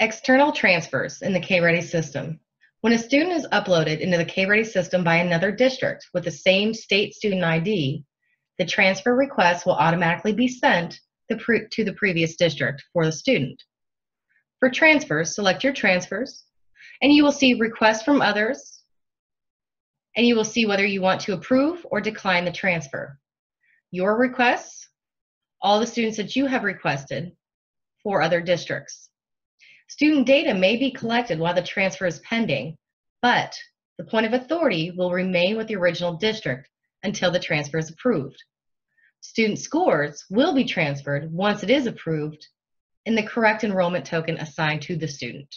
External transfers in the K-Ready system. When a student is uploaded into the K-Ready system by another district with the same state student ID, the transfer request will automatically be sent to the previous district for the student. For transfers, select your transfers, and you will see requests from others, and you will see whether you want to approve or decline the transfer. Your requests, all the students that you have requested for other districts. Student data may be collected while the transfer is pending, but the point of authority will remain with the original district until the transfer is approved. Student scores will be transferred once it is approved and the correct enrollment token assigned to the student.